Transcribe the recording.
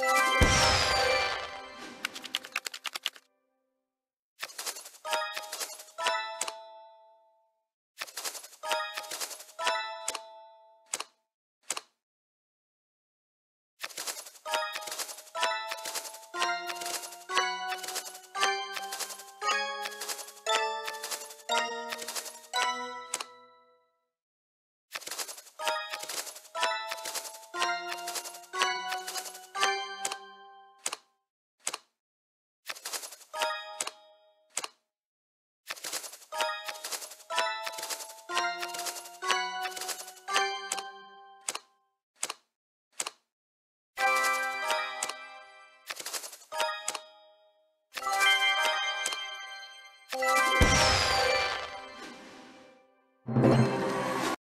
you